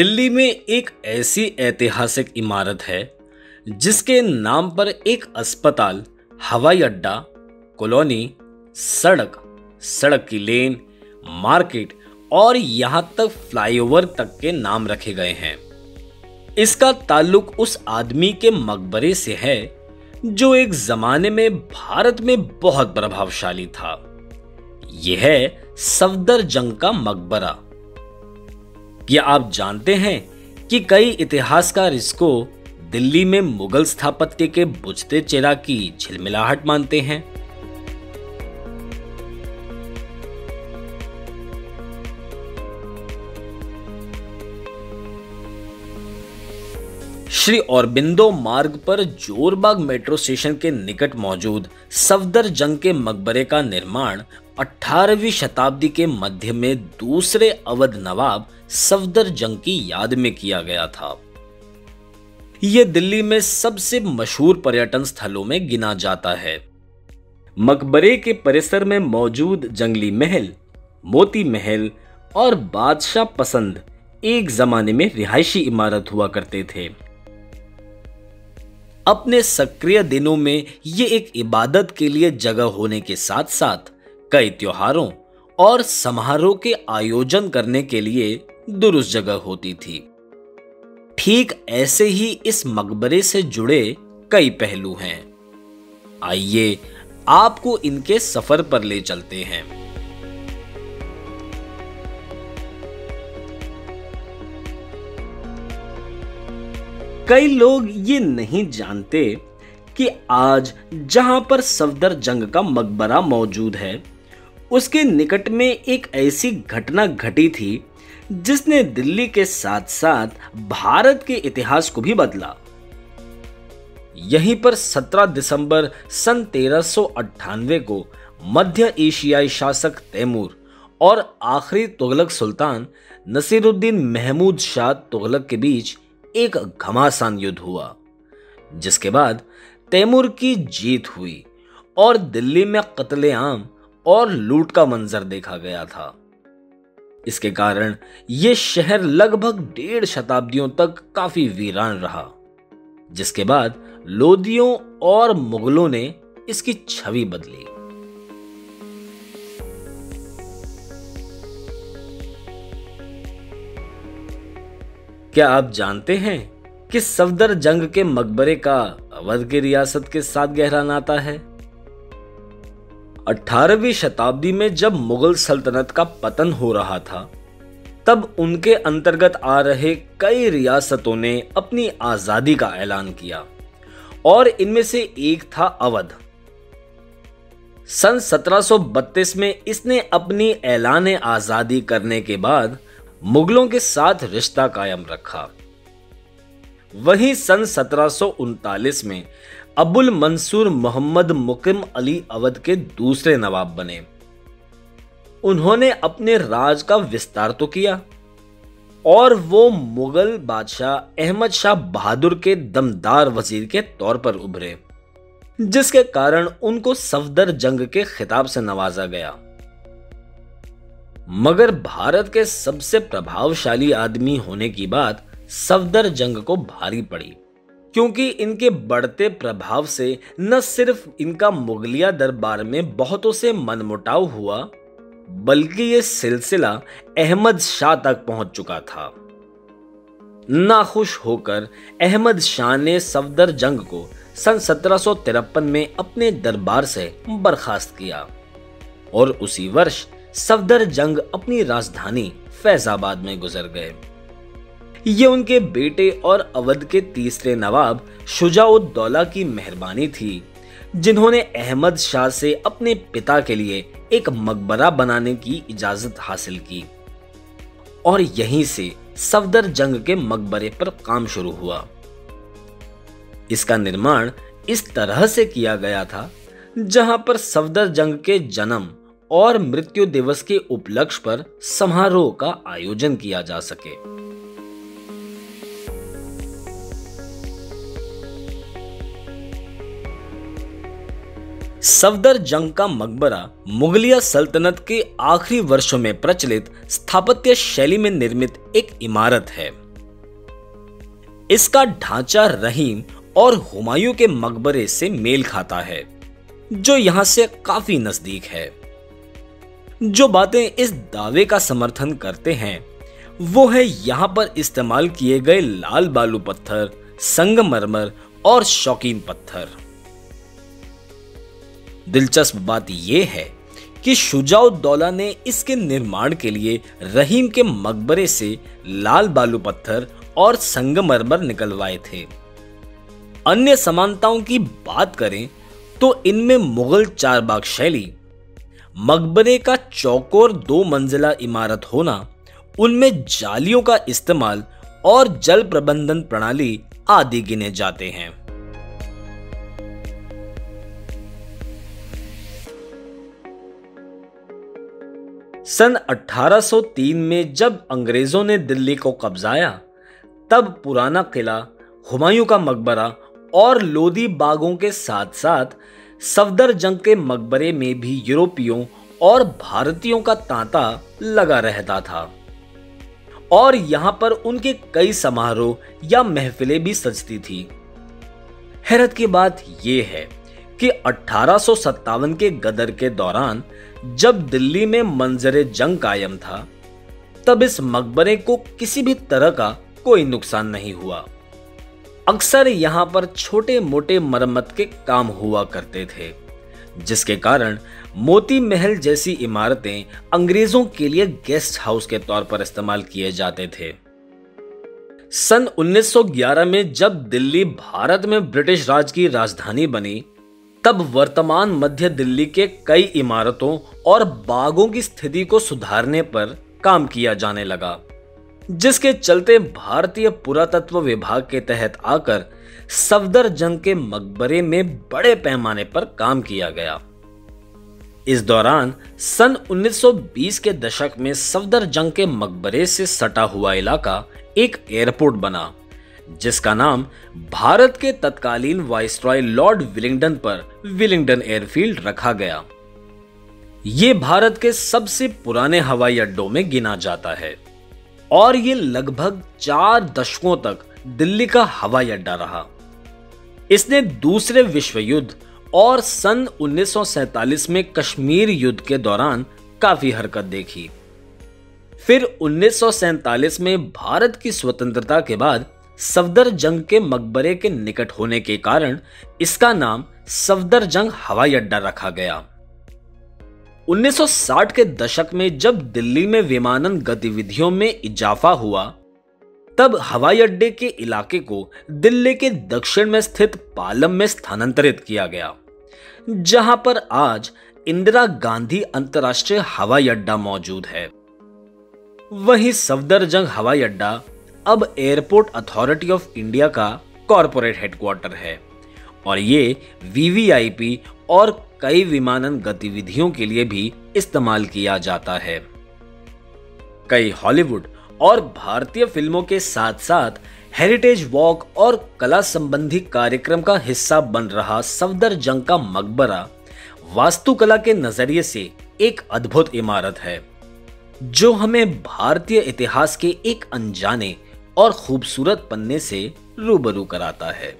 दिल्ली में एक ऐसी ऐतिहासिक इमारत है, जिसके नाम पर एक अस्पताल, हवाई अड्डा, कॉलोनी, सड़क सड़क की लेन, मार्केट और यहाँ तक फ्लाईओवर तक के नाम रखे गए हैं। इसका ताल्लुक उस आदमी के मकबरे से है, जो एक जमाने में भारत में बहुत प्रभावशाली था। यह है सफदर जंग का मकबरा। क्या आप जानते हैं कि कई इतिहासकार इसको दिल्ली में मुगल स्थापत्य के बुझते चेरा की झिलमिलाहट मानते हैं। श्री औरबिंदो मार्ग पर जोरबाग मेट्रो स्टेशन के निकट मौजूद सफदर जंग के मकबरे का निर्माण 18वीं शताब्दी के मध्य में दूसरे अवध नवाब सफदर जंग की याद में किया गया था। यह दिल्ली में सबसे मशहूर पर्यटन स्थलों में गिना जाता है। मकबरे के परिसर में मौजूद जंगली महल, मोती महल और बादशाह पसंद एक जमाने में रिहायशी इमारत हुआ करते थे। अपने सक्रिय दिनों में ये एक इबादत के लिए जगह होने के साथ साथ कई त्योहारों और समारोह के आयोजन करने के लिए दुरुस्त जगह होती थी। ठीक ऐसे ही इस मकबरे से जुड़े कई पहलू हैं। आइए आपको इनके सफ़र पर ले चलते हैं। कई लोग ये नहीं जानते कि आज जहाँ पर सफदर जंग का मकबरा मौजूद है, उसके निकट में एक ऐसी घटना घटी थी, जिसने दिल्ली के साथ साथ भारत के इतिहास को भी बदला। यहीं पर 17 दिसंबर सन तेरह को मध्य एशियाई शासक तैमूर और आखिरी तुगलक सुल्तान नसीरुद्दीन महमूद शाह तुगलक के बीच एक घमासान युद्ध हुआ, जिसके बाद तैमूर की जीत हुई और दिल्ली में कत्लेआम और लूट का मंजर देखा गया था। इसके कारण यह शहर लगभग डेढ़ शताब्दियों तक काफ़ी वीरान रहा, जिसके बाद लोदियों और मुगलों ने इसकी छवि बदली। क्या आप जानते हैं कि सफदर जंग के मकबरे का अवध की रियासत के साथ गहरा नाता है? 18वीं शताब्दी में जब मुगल सल्तनत का पतन हो रहा था, तब उनके अंतर्गत आ रहे कई रियासतों ने अपनी आज़ादी का ऐलान किया, और इनमें से एक था अवध। सन 1732 में इसने अपनी ऐलान आज़ादी करने के बाद मुगलों के साथ रिश्ता कायम रखा। वहीं सन सत्रह में अबुल मंसूर मोहम्मद मुकिम अली अवध के दूसरे नवाब बने। उन्होंने अपने राज का विस्तार तो किया और वो मुगल बादशाह अहमद शाह बहादुर के दमदार वज़ीर के तौर पर उभरे, जिसके कारण उनको सफदर जंग के खिताब से नवाजा गया। मगर भारत के सबसे प्रभावशाली आदमी होने की बात सफदर जंग को भारी पड़ी, क्योंकि इनके बढ़ते प्रभाव से न सिर्फ़ इनका मुगलिया दरबार में बहुतों से मनमुटाव हुआ, बल्कि ये सिलसिला अहमद शाह तक पहुँच चुका था। नाखुश होकर अहमद शाह ने सफदर जंग को सन सत्रह में अपने दरबार से बर्खास्त किया, और उसी वर्ष सफदर जंग अपनी राजधानी फैजाबाद में गुजर गए। ये उनके बेटे और अवध के तीसरे नवाब शुजाउद्दौला की मेहरबानी थी, जिन्होंने अहमद शाह से अपने पिता के लिए एक मकबरा बनाने की इजाज़त हासिल की। और यहीं से सफदर जंग के मकबरे पर काम शुरू हुआ। इसका निर्माण इस तरह से किया गया था, जहाँ पर सफदर जंग के जन्म और मृत्यु दिवस के उपलक्ष्य पर समारोह का आयोजन किया जा सके। सफदर जंग का मकबरा मुगलिया सल्तनत के आखिरी वर्षों में प्रचलित स्थापत्य शैली में निर्मित एक इमारत है। इसका ढांचा रहीम और हुमायूं के मकबरे से मेल खाता है, जो यहाँ से काफ़ी नज़दीक है। जो बातें इस दावे का समर्थन करते हैं, वो है यहाँ पर इस्तेमाल किए गए लाल बालू पत्थर, संगमरमर और शौकीन पत्थर। दिलचस्प बात यह है कि शुजाउद्दौला ने इसके निर्माण के लिए रहीम के मकबरे से लाल बालू पत्थर और संगमरमर निकलवाए थे। अन्य समानताओं की बात करें तो इनमें मुगल चारबाग शैली मकबरे का चौकोर दो मंजिला इमारत होना, उनमें जालियों का इस्तेमाल और जल प्रबंधन प्रणाली आदि गिने जाते हैं। सन 1803 में जब अंग्रेज़ों ने दिल्ली को कब्जाया, तब पुराना किला हुमायूं का मकबरा और लोदी बागों के साथ साथ सफदर जंग के मकबरे में भी यूरोपियों और भारतीयों का तांता लगा रहता था। और यहाँ पर उनके कई समारोह या महफिलें भी सजती थी। हैरत की बात यह है कि अठारह के गदर के दौरान, जब दिल्ली में मंजर जंग कायम था, तब इस मकबरे को किसी भी तरह का कोई नुकसान नहीं हुआ। अक्सर यहाँ पर छोटे मोटे मरम्मत के काम हुआ करते थे, जिसके कारण मोती महल जैसी इमारतें अंग्रेज़ों के लिए गेस्ट हाउस के तौर पर इस्तेमाल किए जाते थे। सन 1911 में जब दिल्ली भारत में ब्रिटिश राज की राजधानी बनी, तब वर्तमान मध्य दिल्ली के कई इमारतों और बागों की स्थिति को सुधारने पर काम किया जाने लगा। जिसके चलते भारतीय पुरातत्व विभाग के तहत आकर सफदर जंग के मकबरे में बड़े पैमाने पर काम किया गया। इस दौरान सन 1920 के दशक में सफदर जंग के मकबरे से सटा हुआ इलाका एक एयरपोर्ट बना, जिसका नाम भारत के तत्कालीन वाइसरॉय लॉर्ड विलिंगडन पर विलिंगडन एयरफील्ड रखा गया। ये भारत के सबसे पुराने हवाई अड्डों में गिना जाता है। और ये लगभग चार दशकों तक दिल्ली का हवाई अड्डा रहा। इसने दूसरे विश्व युद्ध और सन 1947 में कश्मीर युद्ध के दौरान काफ़ी हरकत देखी। फिर उन्नीस में भारत की स्वतंत्रता के बाद सफदर जंग के मकबरे के निकट होने के कारण इसका नाम सफदर जंग हवाई अड्डा रखा गया। 1960 के दशक में जब दिल्ली में विमानन गतिविधियों में इजाफा हुआ, तब हवाई अड्डे के इलाके को दिल्ली के दक्षिण में स्थित पालम में स्थानांतरित किया गया, जहाँ पर आज इंदिरा गांधी अंतर्राष्ट्रीय हवाई अड्डा मौजूद है। वहीं सफदरजंग हवाई अड्डा अब एयरपोर्ट अथॉरिटी ऑफ़ इंडिया का कॉरपोरेट हेडक्वार्टर है। और ये वीवीआईपी और कई विमानन गतिविधियों के लिए भी इस्तेमाल किया जाता है। कई हॉलीवुड और भारतीय फ़िल्मों के साथ साथ हेरिटेज वॉक और कला संबंधी कार्यक्रम का हिस्सा बन रहा सफदर जंग का मकबरा वास्तुकला के नज़रिए से एक अद्भुत इमारत है, जो हमें भारतीय इतिहास के एक अनजाने और खूबसूरत पन्ने से रूबरू कराता है।